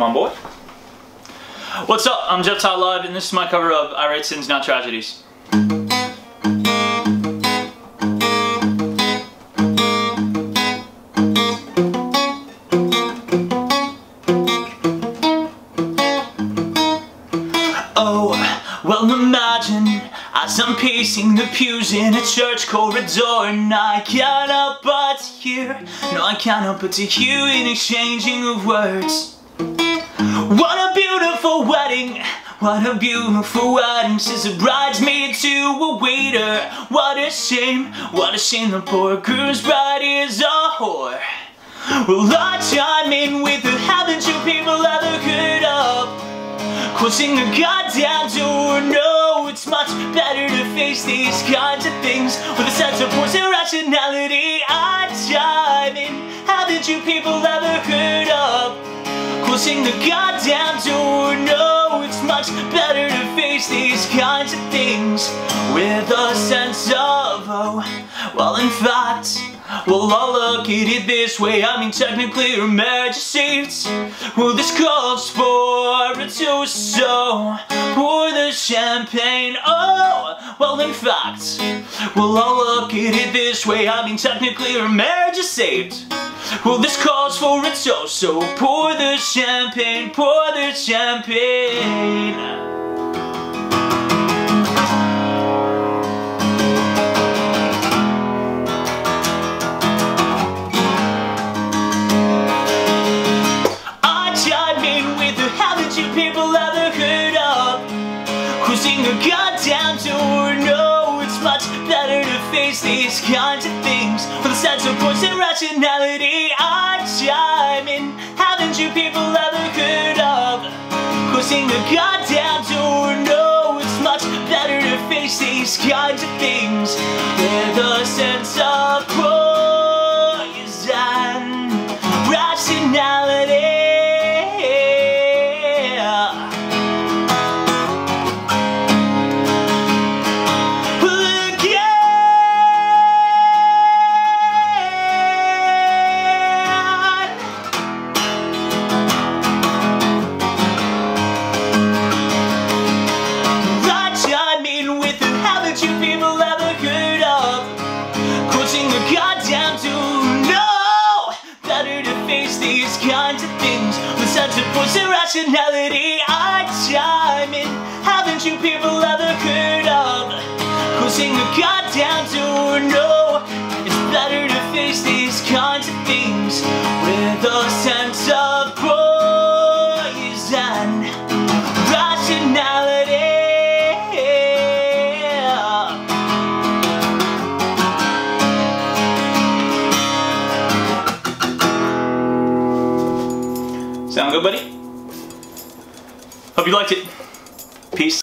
Come on, boy. What's up? I'm Jeff Todd Live, and this is my cover of I Write Sins, Not Tragedies. Oh, well imagine as I'm pacing the pews in a church corridor And I can't but hear, no I can't but to hear an exchanging of words What a beautiful wedding, what a beautiful wedding. Says a bridesmaid to a waiter. What a shame, what a shame. The poor groom's bride is a whore. Well I chime in with the haven't you people ever heard of Closing the goddamn door, no It's much better to face these kinds of things With a sense of force and rationality. I chime in. Haven't you people ever heard of Closing the goddamn door, no It's much better to face these kinds of things With a sense of, oh Well in fact well, I'll look at it this way, I mean technically her majesty Well, this calls for. A toast, so pour the champagne. Oh, well in fact Well, I'll look at it this way, I mean technically her marriage is saved Well, this calls for a toast, so pour the champagne, pour the champagne. Closing the goddamn door No, much better to face these kinds of things. With a sense of voice and rationality I chime in. Haven't you people ever heard of Closing the goddamn door? No, it's much better to face these kinds of things. With a sense of these kinds of things With such a voice and rationality I chime in Haven't you people ever heard of Closing the goddamn door? No, it's better to face these Sound good, buddy? Hope you liked it. Peace.